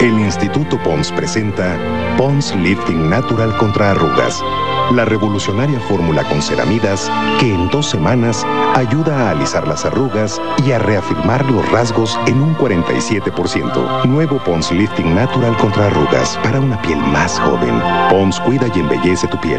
El Instituto Pons presenta Pons Lifting Natural contra arrugas, la revolucionaria fórmula con ceramidas que en dos semanas ayuda a alisar las arrugas y a reafirmar los rasgos en un 47%. Nuevo Pons Lifting Natural contra arrugas para una piel más joven. Pons cuida y embellece tu piel.